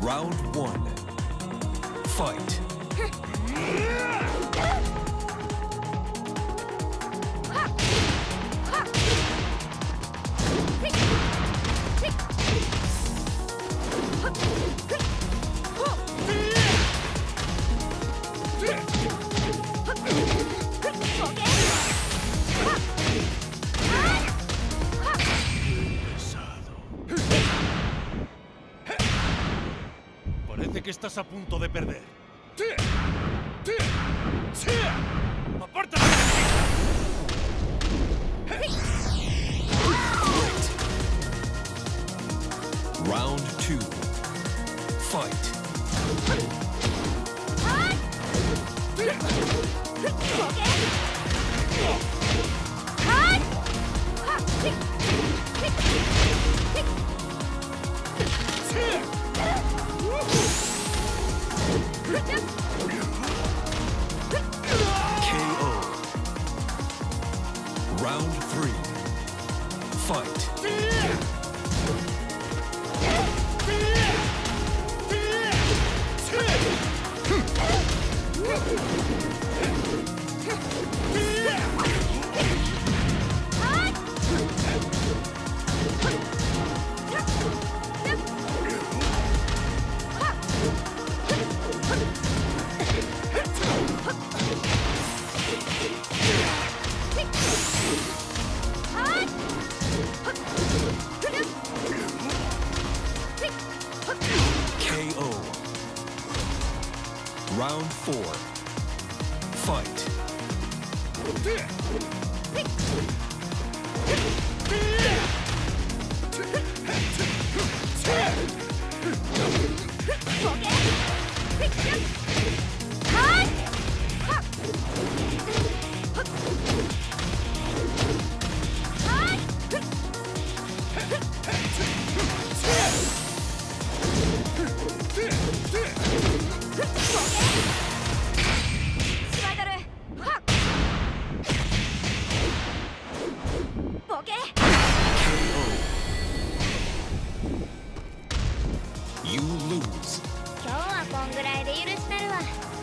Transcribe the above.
Round one. Fight. Que estás a punto de perder. ¡Apártate! Round two. Fight. KO. Round. Fight. KO. Round four. Fight. You lose. 今日はこんぐらいで許したるわ。